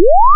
you